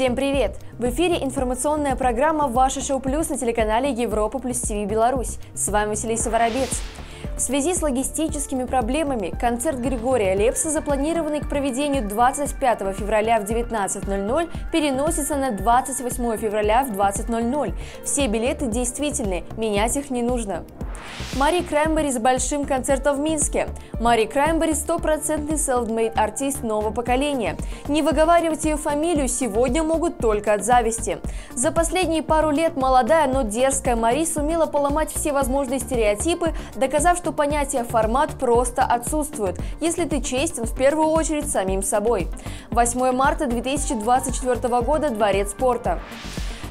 Всем привет! В эфире информационная программа «Ваше шоу плюс» на телеканале Европа плюс ТВ Беларусь. С вами Василиса Воробец. В связи с логистическими проблемами концерт Григория Лепса, запланированный к проведению 25 февраля в 19.00, переносится на 28 февраля в 20.00. Все билеты действительны, менять их не нужно. Мари Краймбери с большим концертом в Минске. Мари Краймбери – стопроцентный селфмейд артист нового поколения. Не выговаривать ее фамилию сегодня могут только от зависти. За последние пару лет молодая, но дерзкая Мари сумела поломать все возможные стереотипы, доказав, что понятие «формат» просто отсутствует, если ты честен в первую очередь самим собой. 8 марта 2024 года, Дворец спорта.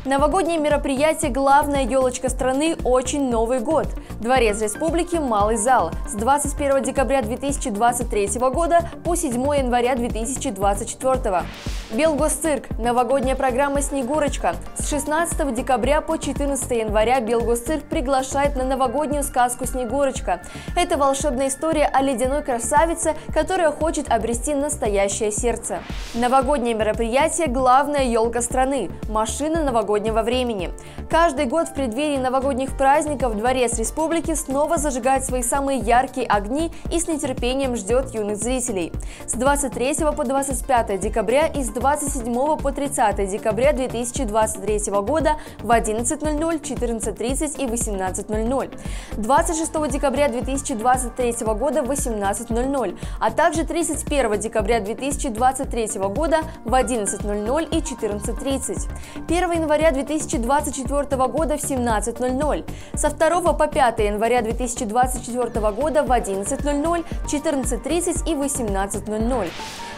Новогоднее мероприятие «Главная елочка страны» – очень Новый год. Дворец Республики «Малый зал» с 21 декабря 2023 года по 7 января 2024. Белгосцирк – новогодняя программа «Снегурочка». С 16 декабря по 14 января Белгосцирк приглашает на новогоднюю сказку «Снегурочка». Это волшебная история о ледяной красавице, которая хочет обрести настоящее сердце. Новогоднее мероприятие «Главная елка страны» – машина новогоднего новогоднего времени. Каждый год в преддверии новогодних праздников Дворец Республики снова зажигает свои самые яркие огни и с нетерпением ждет юных зрителей. С 23 по 25 декабря и с 27 по 30 декабря 2023 года в 11.00, 14.30 и 18.00. 26 декабря 2023 года в 18.00, а также 31 декабря 2023 года в 11.00 и 14.30. 1 января января 2024 года в 17.00, со 2 по 5 января 2024 года в 11.00, 14.30 и 18.00.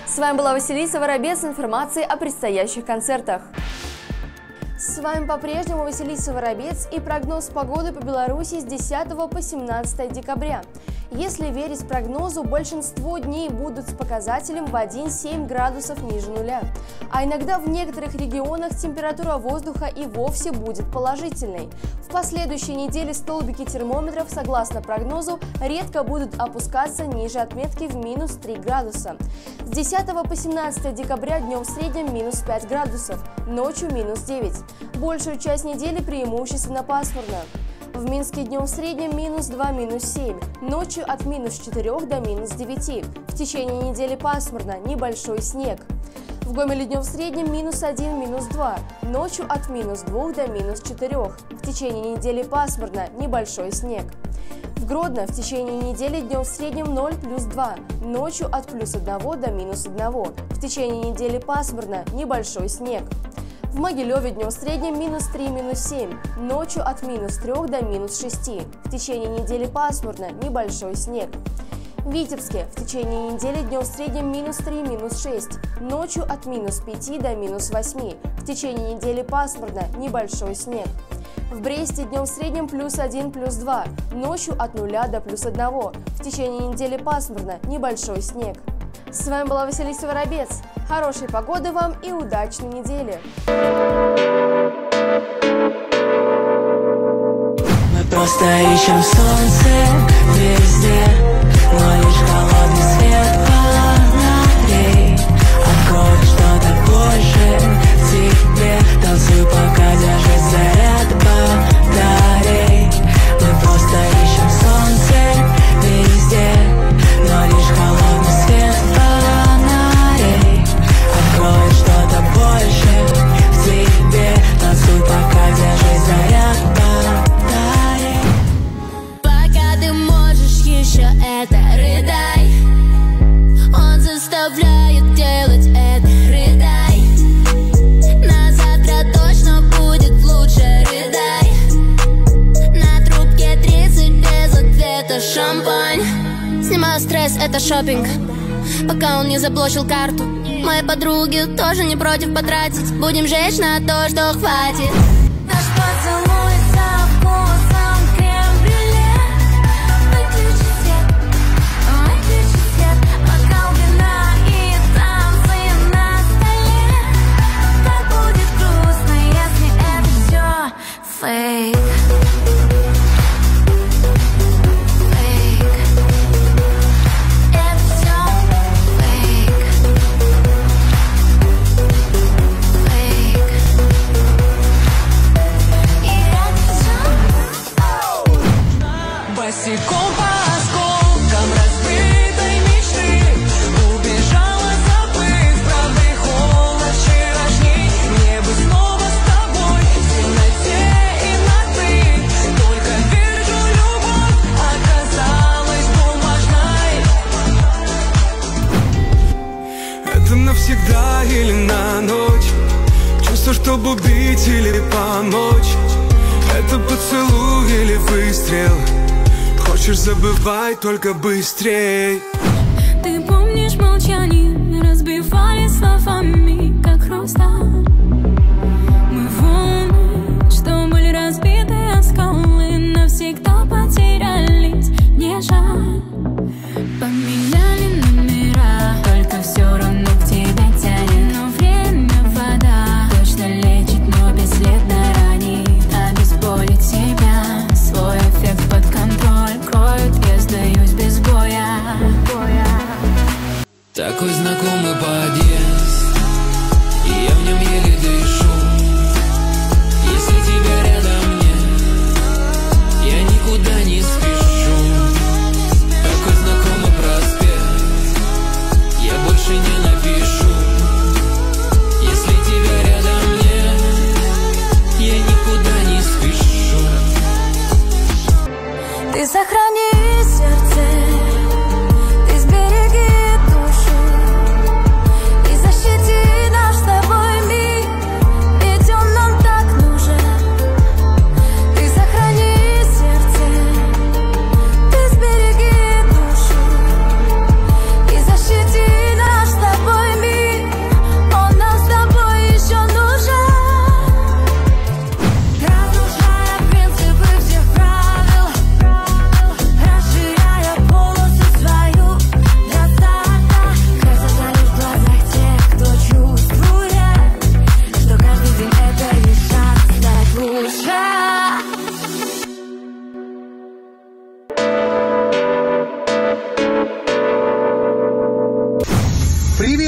С вами была Василиса Воробец с информацией о предстоящих концертах. С вами по-прежнему Василиса Воробец и прогноз погоды по Беларуси с 10 по 17 декабря. Если верить прогнозу, большинство дней будут с показателем в 1-7 градусов ниже нуля. А иногда в некоторых регионах температура воздуха и вовсе будет положительной. В последующей неделе столбики термометров, согласно прогнозу, редко будут опускаться ниже отметки в минус 3 градуса. С 10 по 17 декабря днем в среднем минус 5 градусов, ночью минус 9. Большую часть недели преимущественно пасмурно. В Минске днем в среднем минус 2, минус 7, ночью от минус 4 до минус 9. В течение недели пасмурно, небольшой снег. В Гомеле днем в среднем минус 1, минус 2, ночью от минус 2 до минус 4. В течение недели пасмурно, небольшой снег. В Гродно в течение недели днем в среднем 0 плюс 2, ночью от плюс 1 до минус 1. В течение недели пасмурно, небольшой снег. В Могилеве днем в среднем минус 3, минус 7, ночью от минус 3 до минус 6. В течение недели пасмурно, небольшой снег. В Витебске в течение недели днем в среднем минус 3, минус 6, ночью от минус 5 до минус 8. В течение недели пасмурно, небольшой снег. В Бресте днем в среднем плюс 1, плюс 2, ночью от 0 до плюс 1. В течение недели пасмурно, небольшой снег. С вами была Василиса Воробец. Хорошей погоды вам и удачной недели! Мы просто ищем солнце везде, но лишь холодный свет фонарей Откроет что-то больше тебе, танцуй пока заблочил карту. Мои подруги тоже не против потратить. Будем жечь на то, что хватит. Наш поцелуй чтобы убить или помочь Это поцелуй или выстрел? Хочешь забывай, только быстрей. Ты помнишь молчание, разбивали словами, как хрусталь Мы волны, что были разбиты от скалы Навсегда потерялись, не жаль.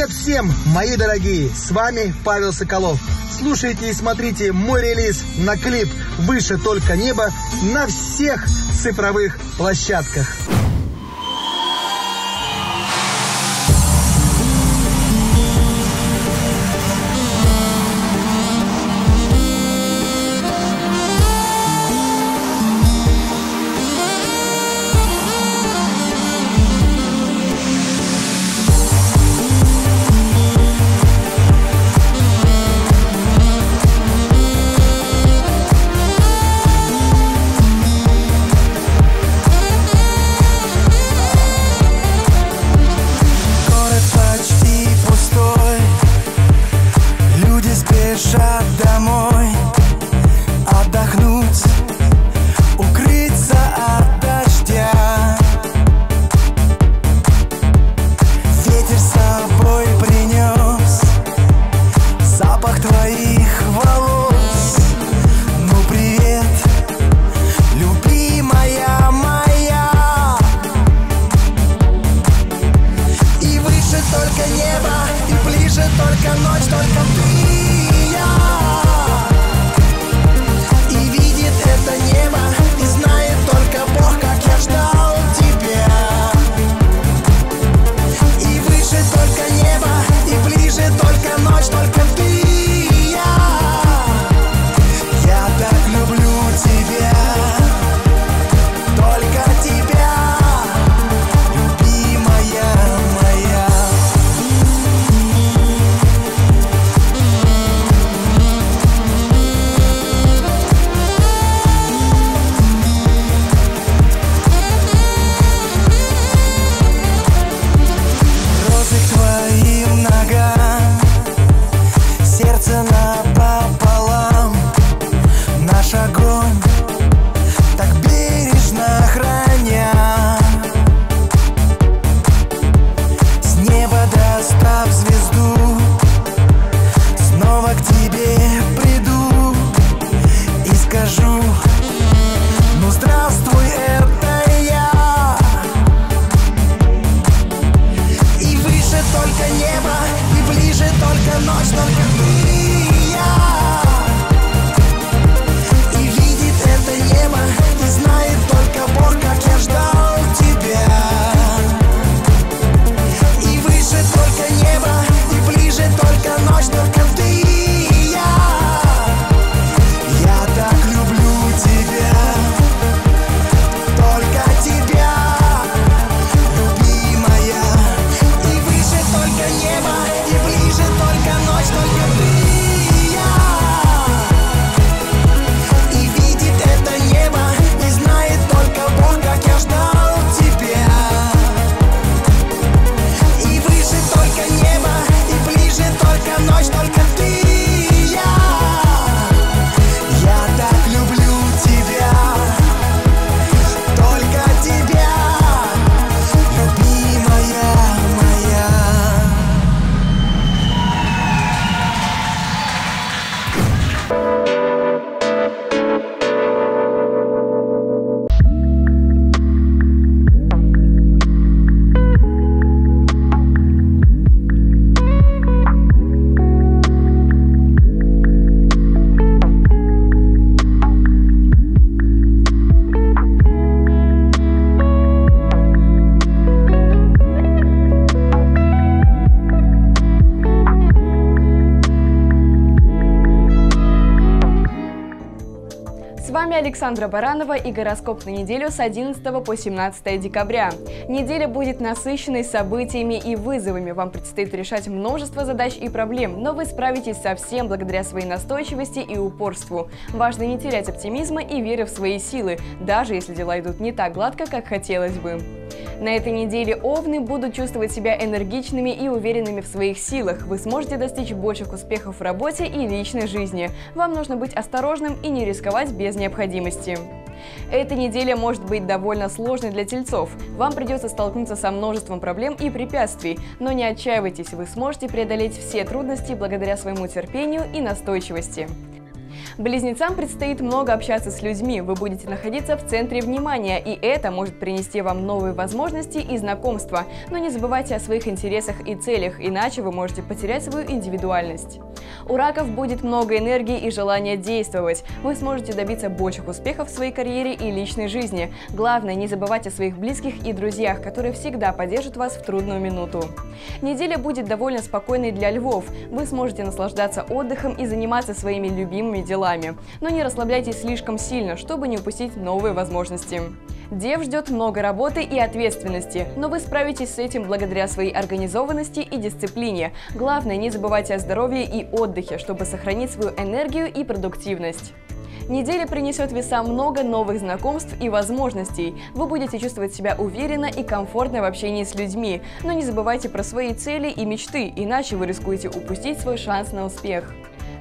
Привет всем, мои дорогие! С вами Павел Соколов. Слушайте и смотрите мой релиз на клип «Выше только небо» на всех цифровых площадках. Александра Баранова и гороскоп на неделю с 11 по 17 декабря. Неделя будет насыщенной событиями и вызовами. Вам предстоит решать множество задач и проблем, но вы справитесь со всем благодаря своей настойчивости и упорству. Важно не терять оптимизма и веры в свои силы, даже если дела идут не так гладко, как хотелось бы. На этой неделе овны будут чувствовать себя энергичными и уверенными в своих силах. Вы сможете достичь больших успехов в работе и личной жизни. Вам нужно быть осторожным и не рисковать без необходимости. Эта неделя может быть довольно сложной для тельцов. Вам придется столкнуться со множеством проблем и препятствий, но не отчаивайтесь, вы сможете преодолеть все трудности благодаря своему терпению и настойчивости. Близнецам предстоит много общаться с людьми, вы будете находиться в центре внимания, и это может принести вам новые возможности и знакомства. Но не забывайте о своих интересах и целях, иначе вы можете потерять свою индивидуальность. У раков будет много энергии и желания действовать. Вы сможете добиться больших успехов в своей карьере и личной жизни. Главное, не забывайте о своих близких и друзьях, которые всегда поддержат вас в трудную минуту. Неделя будет довольно спокойной для львов. Вы сможете наслаждаться отдыхом и заниматься своими любимыми делами. Но не расслабляйтесь слишком сильно, чтобы не упустить новые возможности. Дев ждет много работы и ответственности, но вы справитесь с этим благодаря своей организованности и дисциплине. Главное, не забывайте о здоровье и отдыхе, чтобы сохранить свою энергию и продуктивность. Неделя принесет весам много новых знакомств и возможностей. Вы будете чувствовать себя уверенно и комфортно в общении с людьми. Но не забывайте про свои цели и мечты, иначе вы рискуете упустить свой шанс на успех.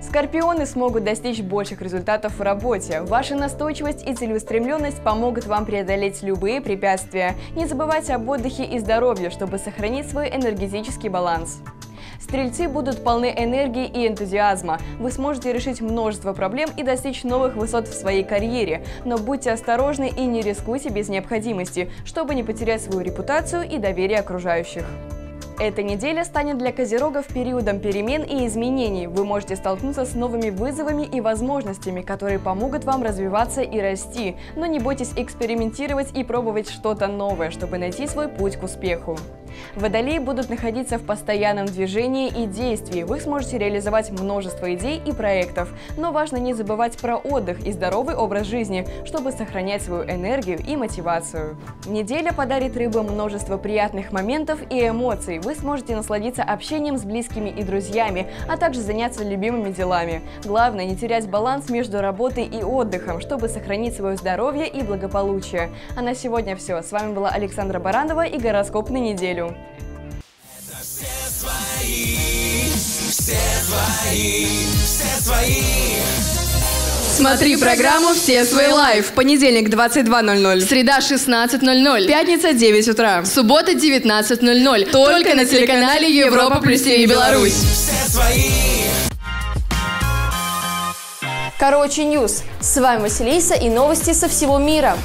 Скорпионы смогут достичь больших результатов в работе. Ваша настойчивость и целеустремленность помогут вам преодолеть любые препятствия. Не забывайте об отдыхе и здоровье, чтобы сохранить свой энергетический баланс. Стрельцы будут полны энергии и энтузиазма. Вы сможете решить множество проблем и достичь новых высот в своей карьере. Но будьте осторожны и не рискуйте без необходимости, чтобы не потерять свою репутацию и доверие окружающих. Эта неделя станет для козерогов периодом перемен и изменений. Вы можете столкнуться с новыми вызовами и возможностями, которые помогут вам развиваться и расти. Но не бойтесь экспериментировать и пробовать что-то новое, чтобы найти свой путь к успеху. Водолеи будут находиться в постоянном движении и действии. Вы сможете реализовать множество идей и проектов. Но важно не забывать про отдых и здоровый образ жизни, чтобы сохранять свою энергию и мотивацию. Неделя подарит рыбам множество приятных моментов и эмоций. Вы сможете насладиться общением с близкими и друзьями, а также заняться любимыми делами. Главное не терять баланс между работой и отдыхом, чтобы сохранить свое здоровье и благополучие. А на сегодня все. С вами была Александра Баранова и гороскоп на неделю. Все свои, все твои, все свои. Смотри программу «Все свои Live». Понедельник 22.00. Среда 16.00. Пятница 9 утра. Суббота 19.00. Только на телеканале Европа плюс ТВ Беларусь. Все свои. Короче, News. С вами Василиса и новости со всего мира.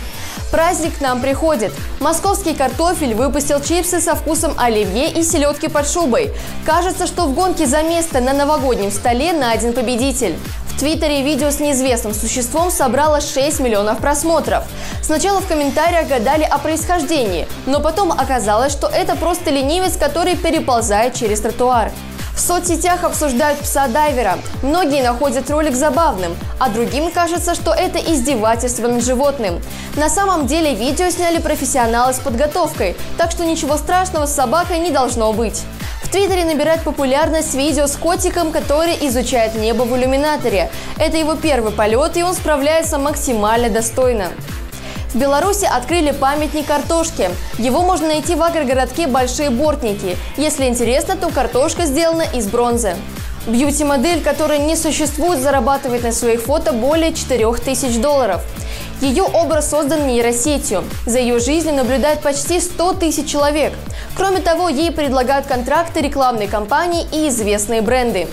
Праздник к нам приходит. Московский картофель выпустил чипсы со вкусом оливье и селедки под шубой. Кажется, что в гонке за место на новогоднем столе найден победитель. В Твиттере видео с неизвестным существом собрало 6 миллионов просмотров. Сначала в комментариях гадали о происхождении, но потом оказалось, что это просто ленивец, который переползает через тротуар. В соцсетях обсуждают пса-дайвера. Многие находят ролик забавным, а другим кажется, что это издевательство над животным. На самом деле видео сняли профессионалы с подготовкой, так что ничего страшного с собакой не должно быть. В Твиттере набирает популярность видео с котиком, который изучает небо в иллюминаторе. Это его первый полет, и он справляется максимально достойно. В Беларуси открыли памятник картошке. Его можно найти в агрогородке Большие Бортники. Если интересно, то картошка сделана из бронзы. Бьюти-модель, которая не существует, зарабатывает на своих фото более 4000 долларов. Ее образ создан нейросетью. За ее жизнью наблюдает почти 100 тысяч человек. Кроме того, ей предлагают контракты рекламной кампании и известные бренды.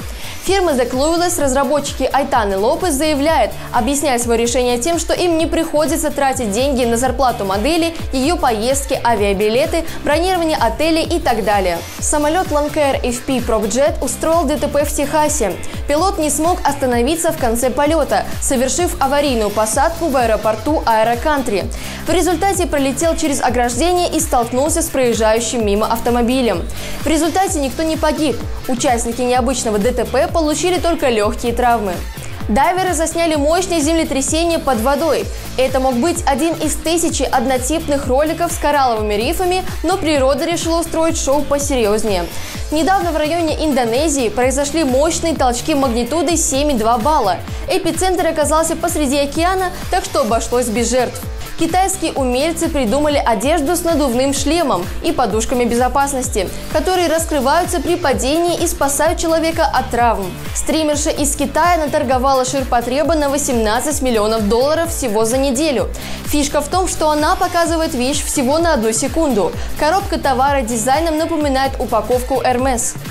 Фирма The Clueless, разработчики Айтан и Лопес заявляют, объясняя свое решение тем, что им не приходится тратить деньги на зарплату модели, ее поездки, авиабилеты, бронирование отелей и так далее. Самолет Lancair FP PropJet устроил ДТП в Техасе. Пилот не смог остановиться в конце полета, совершив аварийную посадку в аэропорту Аэрокантри. В результате пролетел через ограждение и столкнулся с проезжающим мимо автомобилем. В результате никто не погиб. Участники необычного ДТП получили только легкие травмы. Дайверы засняли мощное землетрясение под водой. Это мог быть один из тысячи однотипных роликов с коралловыми рифами, но природа решила устроить шоу посерьезнее. Недавно в районе Индонезии произошли мощные толчки магнитудой 7,2 балла. Эпицентр оказался посреди океана, так что обошлось без жертв. Китайские умельцы придумали одежду с надувным шлемом и подушками безопасности, которые раскрываются при падении и спасают человека от травм. Стримерша из Китая наторговала ширпотреба на 18 миллионов долларов всего за неделю. Фишка в том, что она показывает вещь всего на одну секунду. Коробка товара дизайном напоминает упаковку Hermes.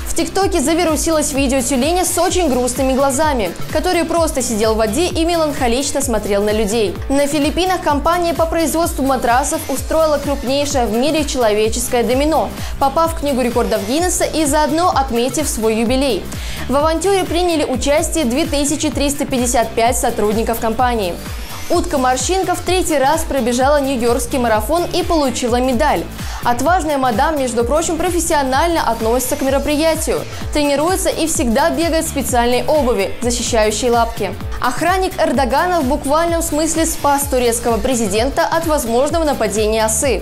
В ТикТоке завирусилось видео тюленя с очень грустными глазами, который просто сидел в воде и меланхолично смотрел на людей. На Филиппинах компания по производству матрасов устроила крупнейшее в мире человеческое домино, попав в Книгу рекордов Гиннесса и заодно отметив свой юбилей. В авантюре приняли участие 2355 сотрудников компании. Утка Морщинка в третий раз пробежала Нью-Йоркский марафон и получила медаль. Отважная мадам, между прочим, профессионально относится к мероприятию, тренируется и всегда бегает в специальной обуви, защищающей лапки. Охранник Эрдогана в буквальном смысле спас турецкого президента от возможного нападения осы.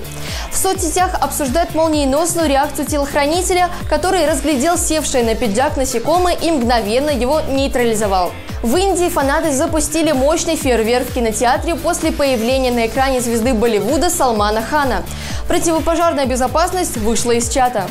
В соцсетях обсуждают молниеносную реакцию телохранителя, который разглядел севшее на пиджак насекомое и мгновенно его нейтрализовал. В Индии фанаты запустили мощный фейерверк в кинотеатре после появления на экране звезды Болливуда Салмана Хана. Противопожарная безопасность вышла из чата.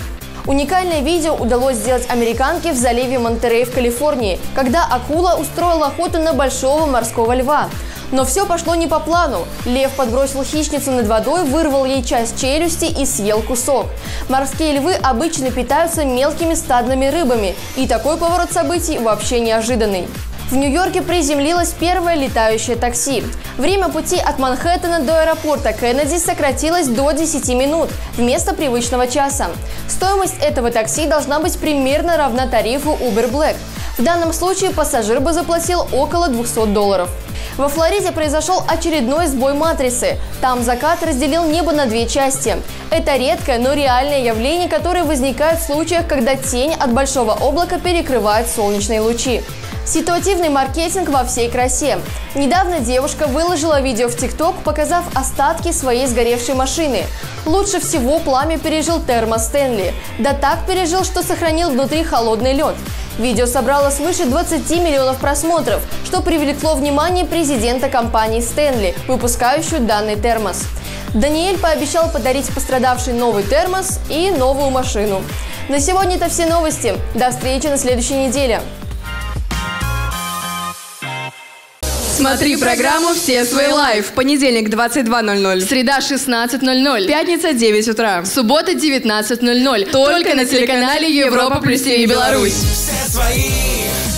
Уникальное видео удалось сделать американке в заливе Монтерей в Калифорнии, когда акула устроила охоту на большого морского льва. Но все пошло не по плану. Лев подбросил хищницу над водой, вырвал ей часть челюсти и съел кусок. Морские львы обычно питаются мелкими стадными рыбами, и такой поворот событий вообще неожиданный. В Нью-Йорке приземлилось первое летающее такси. Время пути от Манхэттена до аэропорта Кеннеди сократилось до 10 минут вместо привычного часа. Стоимость этого такси должна быть примерно равна тарифу Uber Black. В данном случае пассажир бы заплатил около 200 долларов. Во Флориде произошел очередной сбой матрицы. Там закат разделил небо на две части. Это редкое, но реальное явление, которое возникает в случаях, когда тень от большого облака перекрывает солнечные лучи. Ситуативный маркетинг во всей красе. Недавно девушка выложила видео в ТикТок, показав остатки своей сгоревшей машины. Лучше всего пламя пережил термос Стэнли. Да так пережил, что сохранил внутри холодный лед. Видео собрало свыше 20 миллионов просмотров, что привлекло внимание президента компании Стэнли, выпускающую данный термос. Даниэль пообещал подарить пострадавший новый термос и новую машину. На сегодня это все новости. До встречи на следующей неделе. Смотри программу «Все свои Live». Понедельник 22.00. Среда 16.00. Пятница 9 утра. Суббота 19.00. Только на телеканале Европа плюс ТВ Беларусь. Все свои.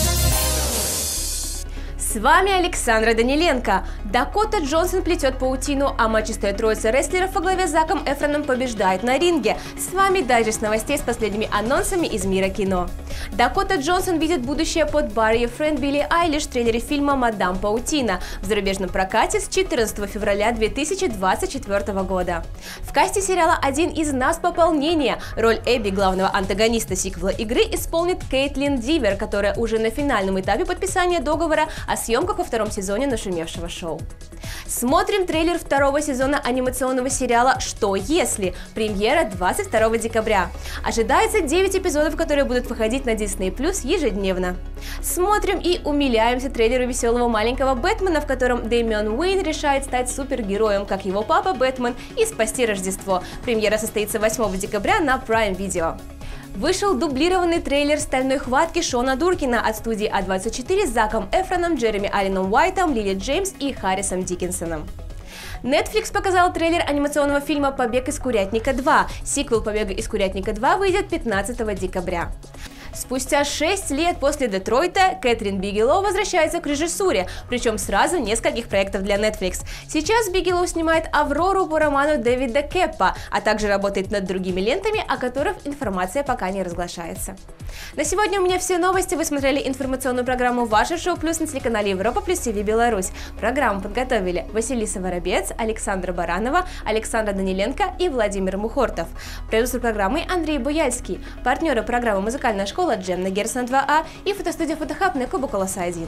С вами Александра Даниленко. Дакота Джонсон плетет паутину, а мачистая троица рестлеров во главе с Заком Эфроном побеждает на ринге. С вами дайджест новостей с последними анонсами из мира кино. Дакота Джонсон видит будущее под Барри Френд Билли Айлиш в трейлере фильма «Мадам Паутина» в зарубежном прокате с 14 февраля 2024 года. В касте сериала «Один из нас» пополнение. Роль Эбби, главного антагониста сиквела игры, исполнит Кейтлин Дивер, которая уже на финальном этапе подписания договора о съемках во втором сезоне нашумевшего шоу. Смотрим трейлер второго сезона анимационного сериала «Что если?». Премьера 22 декабря. Ожидается 9 эпизодов, которые будут выходить на Disney Plus ежедневно. Смотрим и умиляемся трейлеру веселого маленького Бэтмена, в котором Дэмиан Уэйн решает стать супергероем, как его папа Бэтмен, и спасти Рождество. Премьера состоится 8 декабря на Prime Video. Вышел дублированный трейлер «Стальной хватки» Шона Дуркина от студии А24 с Заком Эфроном, Джереми Алленом Уайтом, Лили Джеймс и Харрисом Диккенсоном. Netflix показал трейлер анимационного фильма «Побег из Курятника 2». Сиквел «Побега из Курятника 2» выйдет 15 декабря. Спустя 6 лет после Детройта Кэтрин Бигелоу возвращается к режиссуре, причем сразу нескольких проектов для Netflix. Сейчас Бигелоу снимает «Аврору» по роману Дэвида Кеппа, а также работает над другими лентами, о которых информация пока не разглашается. На сегодня у меня все новости. Вы смотрели информационную программу «Ваше шоу плюс» на телеканале Европа плюс ТВ Беларусь. Программу подготовили Василиса Воробец, Александра Баранова, Александра Даниленко и Владимир Мухортов. Продюсер программы Андрей Буяльский. Партнеры программы «Музыкальная школа» Джемна Герсона 2А и фотостудия «Фотохаб» на Кубоколоса 1.